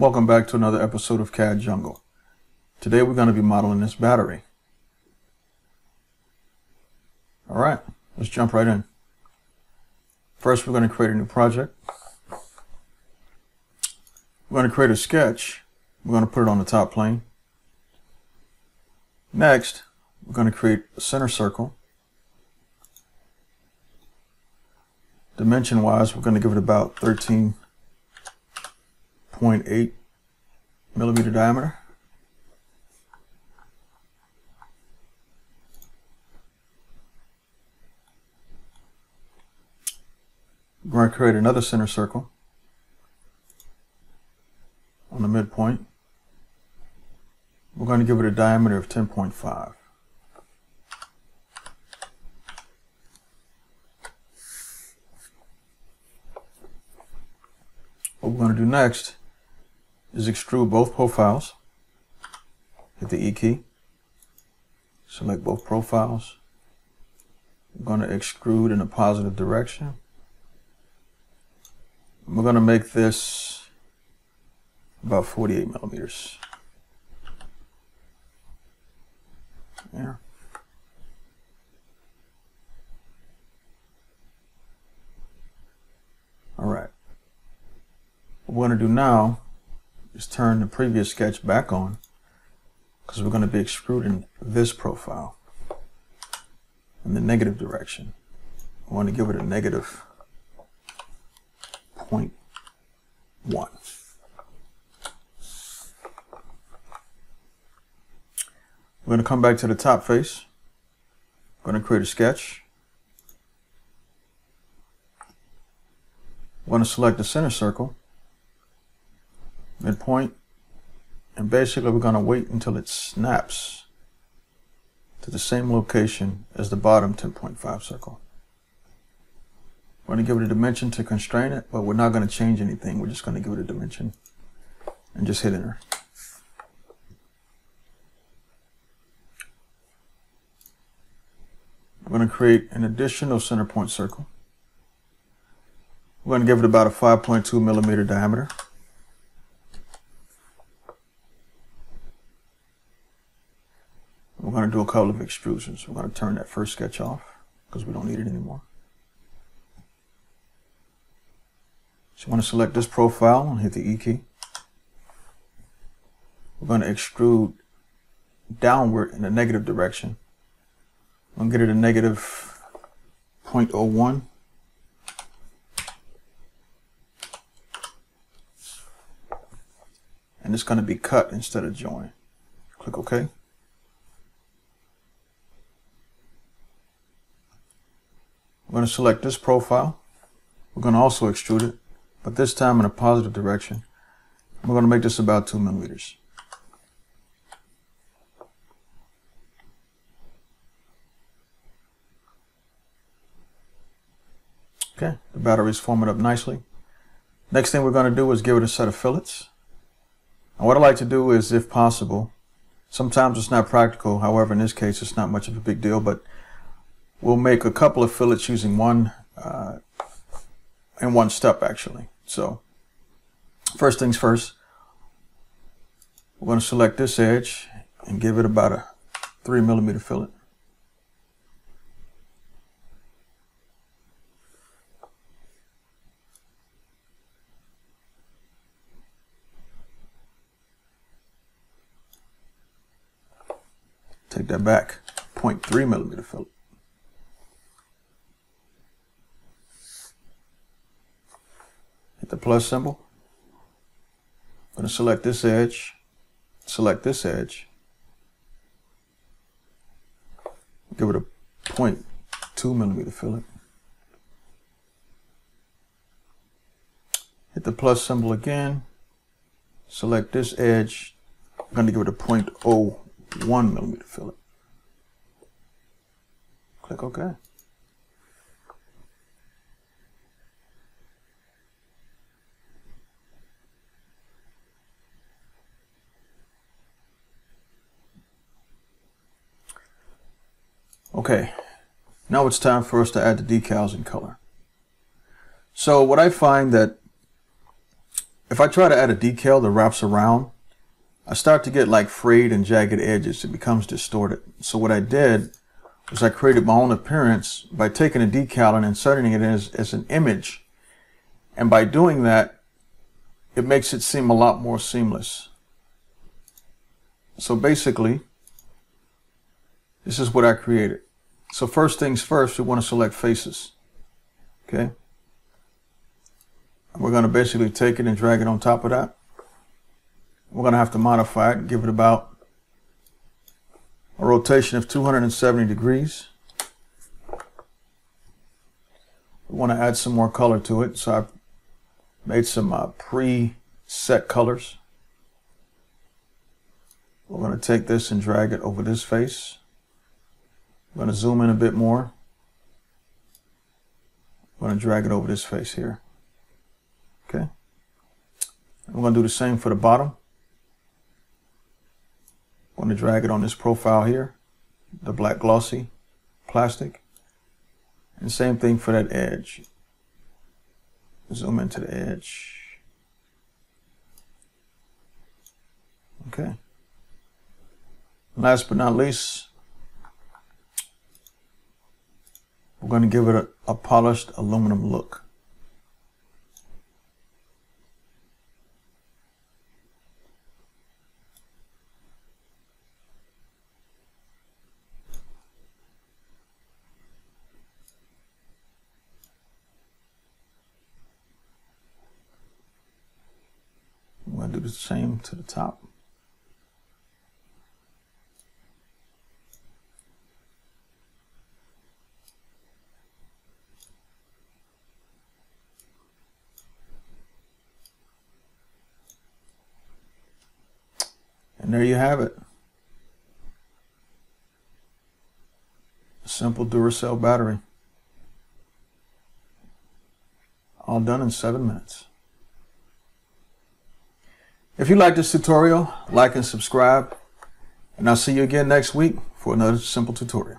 Welcome back to another episode of CAD Jungle. Today we're going to be modeling this battery. Alright, let's jump right in. First we're going to create a new project. We're going to create a sketch. We're going to put it on the top plane. Next, we're going to create a center circle. Dimension wise, we're going to give it about 13 0.8 millimeter diameter. We're going to create another center circle on the midpoint. We're going to give it a diameter of 10.5. What we're going to do next is extrude both profiles. Hit the E key. Select both profiles. I'm going to extrude in a positive direction. We're going to make this about 48 millimeters. There. All right. What we're going to do now is turn the previous sketch back on because we're going to be extruding this profile in the negative direction. I want to give it a negative 0.1. We're going to come back to the top face. I'm going to create a sketch. I'm going to select the center circle midpoint. And basically we're going to wait until it snaps to the same location as the bottom 10.5 circle. We're going to give it a dimension to constrain it, but we're not going to change anything. We're just going to give it a dimension and just hit enter. We're going to create an additional center point circle. We're going to give it about a 5.2 millimeter diameter. We're going to do a couple of extrusions. We're going to turn that first sketch off because we don't need it anymore. So you want to select this profile and hit the E key. We're going to extrude downward in the negative direction. I'm going to get it a negative 0.01. And it's going to be cut instead of join. Click OK. Going to select this profile. We're going to also extrude it, but this time in a positive direction. We're going to make this about two millimeters. Okay, the battery is forming up nicely. Next thing we're going to do is give it a set of fillets. And what I like to do is, if possible, sometimes it's not practical, however, in this case, it's not much of a big deal, but We'll make a couple of fillets using one uh, in one step actually. So first things first, we're going to select this edge and give it about a three millimeter fillet. Take that back, 0.3 millimeter fillet. The plus symbol. I'm going to select this edge, select this edge, give it a 0.2 millimeter fillet. Hit the plus symbol again, select this edge, I'm going to give it a 0.01 millimeter fillet. Click OK. Okay, now it's time for us to add the decals in color. So what I find that if I try to add a decal that wraps around, I start to get like frayed and jagged edges. It becomes distorted. So what I did was I created my own appearance by taking a decal and inserting it as, as an image. And by doing that, it makes it seem a lot more seamless. So basically, this is what I created. So first things first, we want to select faces. Okay. We're going to basically take it and drag it on top of that. We're going to have to modify it, give it about a rotation of 270 degrees. We want to add some more color to it, so I've made some uh, pre-set colors. We're going to take this and drag it over this face. I'm going to zoom in a bit more. I'm going to drag it over this face here. Okay. I'm going to do the same for the bottom. I'm going to drag it on this profile here, the black glossy plastic. And same thing for that edge. Zoom into the edge. Okay. Last but not least, we're going to give it a, a polished aluminum look. I'm going to do the same to the top. And there you have it. A simple Duracell battery. All done in seven minutes. If you like this tutorial, like and subscribe. And I'll see you again next week for another simple tutorial.